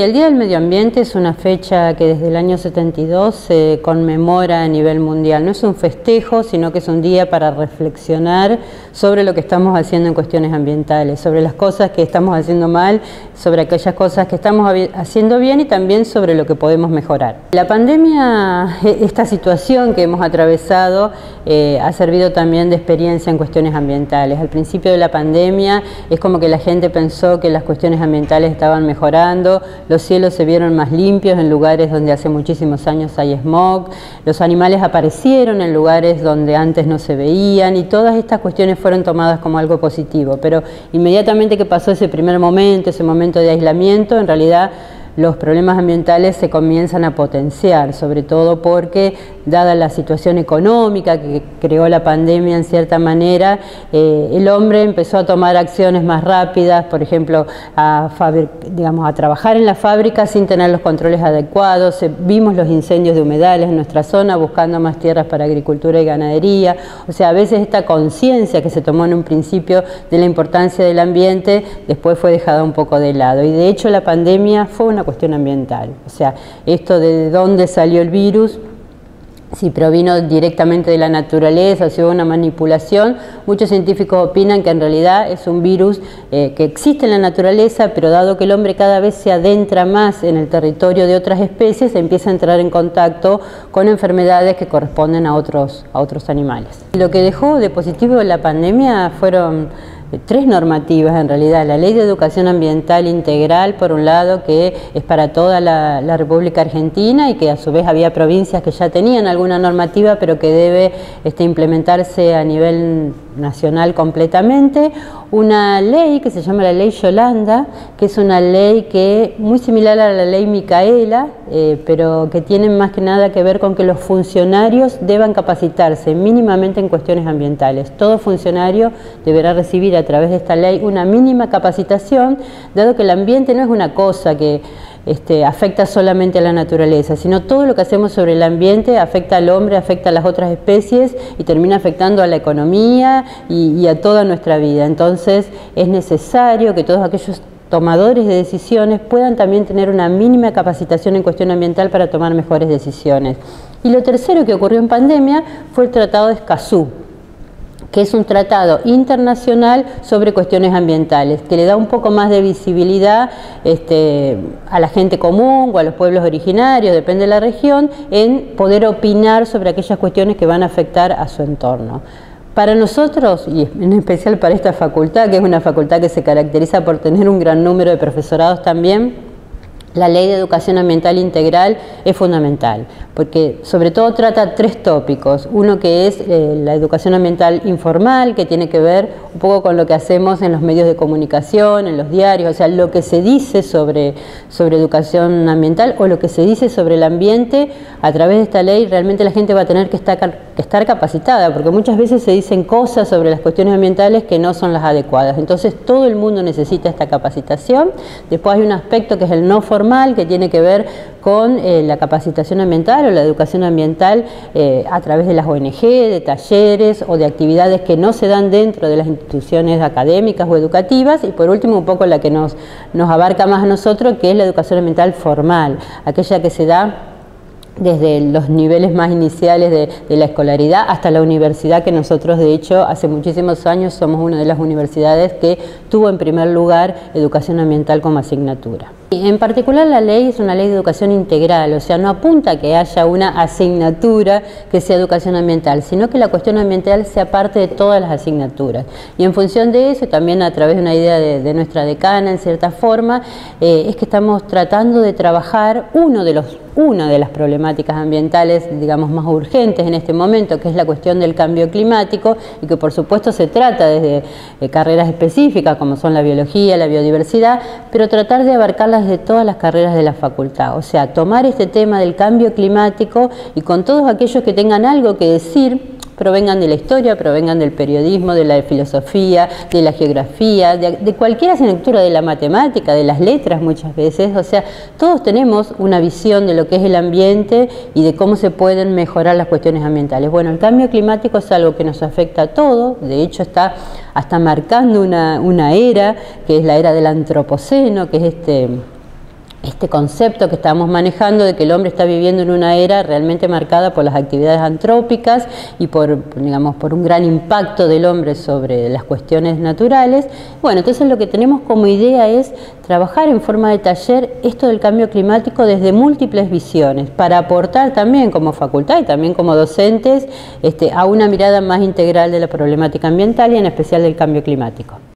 El Día del Medio Ambiente es una fecha que desde el año 72 se conmemora a nivel mundial. No es un festejo, sino que es un día para reflexionar sobre lo que estamos haciendo en cuestiones ambientales, sobre las cosas que estamos haciendo mal, sobre aquellas cosas que estamos haciendo bien y también sobre lo que podemos mejorar. La pandemia, e, esta situación que hemos atravesado, eh, ha servido también de experiencia en cuestiones ambientales. Al principio de la pandemia es como que la gente pensó que las cuestiones ambientales estaban mejorando, los cielos se vieron más limpios en lugares donde hace muchísimos años hay smog, los animales aparecieron en lugares donde antes no se veían y todas estas cuestiones fueron tomadas como algo positivo. Pero inmediatamente que pasó ese primer momento, ese momento de aislamiento, en realidad los problemas ambientales se comienzan a potenciar, sobre todo porque, dada la situación económica que creó la pandemia en cierta manera, eh, el hombre empezó a tomar acciones más rápidas, por ejemplo, a, trabajar en la fábrica sin tener los controles adecuados, vimos los incendios de humedales en nuestra zona buscando más tierras para agricultura y ganadería, o sea, a veces esta conciencia que se tomó en un principio de la importancia del ambiente, después fue dejada un poco de lado, y de hecho la pandemia fue una cuestión ambiental. O sea, esto de dónde salió el virus, si provino directamente de la naturaleza, si hubo una manipulación, muchos científicos opinan que en realidad es un virus eh, que existe en la naturaleza, pero dado que el hombre cada vez se adentra más en el territorio de otras especies, empieza a entrar en contacto con enfermedades que corresponden a otros, a otros animales. Lo que dejó de positivo la pandemia fueron tres normativas en realidad. La Ley de Educación Ambiental Integral, por un lado, que es para toda la, República Argentina y que a su vez había provincias que ya tenían alguna normativa, pero que debe este, implementarse a nivel nacional completamente. Una ley que se llama la Ley Yolanda, que es una ley que muy similar a la Ley Micaela, eh, pero que tiene más que nada que ver con que los funcionarios deban capacitarse mínimamente en cuestiones ambientales. Todo funcionario deberá recibir a través de esta ley una mínima capacitación, dado que el ambiente no es una cosa que este, afecta solamente a la naturaleza, sino todo lo que hacemos sobre el ambiente afecta al hombre, afecta a las otras especies y termina afectando a la economía y, y a toda nuestra vida. Entonces es necesario que todos aquellos tomadores de decisiones puedan también tener una mínima capacitación en cuestión ambiental para tomar mejores decisiones. Y lo tercero que ocurrió en pandemia fue el Tratado de Escazú, que es un tratado internacional sobre cuestiones ambientales, que le da un poco más de visibilidad este, a la gente común o a los pueblos originarios, depende de la región, en poder opinar sobre aquellas cuestiones que van a afectar a su entorno. Para nosotros, y en especial para esta facultad, que es una facultad que se caracteriza por tener un gran número de profesorados también, la ley de educación ambiental integral es fundamental, porque sobre todo trata tres tópicos. Uno que es eh, la educación ambiental informal, que tiene que ver un poco con lo que hacemos en los medios de comunicación, en los diarios, o sea, lo que se dice sobre, sobre educación ambiental o lo que se dice sobre el ambiente, a través de esta ley realmente la gente va a tener que estar, que estar capacitada, porque muchas veces se dicen cosas sobre las cuestiones ambientales que no son las adecuadas. Entonces todo el mundo necesita esta capacitación. Después hay un aspecto que es el no formal, que tiene que ver con eh, la capacitación ambiental o la educación ambiental eh, a través de las ONG, de talleres o de actividades que no se dan dentro de las instituciones académicas o educativas y por último un poco la que nos, nos abarca más a nosotros que es la educación ambiental formal, aquella que se da desde los niveles más iniciales de, la escolaridad hasta la universidad, que nosotros de hecho hace muchísimos años somos una de las universidades que tuvo en primer lugar educación ambiental como asignatura. En particular la ley es una ley de educación integral, o sea, no apunta a que haya una asignatura que sea educación ambiental, sino que la cuestión ambiental sea parte de todas las asignaturas. Y en función de eso, también a través de una idea de, nuestra decana, en cierta forma, eh, es que estamos tratando de trabajar una de las problemáticas ambientales, digamos, más urgentes en este momento, que es la cuestión del cambio climático, y que por supuesto se trata desde eh, carreras específicas, como son la biología, la biodiversidad, pero tratar de de todas las carreras de la facultad. O sea, tomar este tema del cambio climático y con todos aquellos que tengan algo que decir, provengan de la historia, provengan del periodismo, de la filosofía, de la geografía, de, cualquier asignatura de la matemática, de las letras muchas veces. O sea, todos tenemos una visión de lo que es el ambiente y de cómo se pueden mejorar las cuestiones ambientales. Bueno, el cambio climático es algo que nos afecta a todos, de hecho está hasta marcando una era, que es la era del antropoceno, que es este este concepto que estamos manejando de que el hombre está viviendo en una era realmente marcada por las actividades antrópicas y por, digamos, por un gran impacto del hombre sobre las cuestiones naturales. Bueno, entonces lo que tenemos como idea es trabajar en forma de taller esto del cambio climático desde múltiples visiones, para aportar también como facultad y también como docentes este, a una mirada más integral de la problemática ambiental y en especial del cambio climático.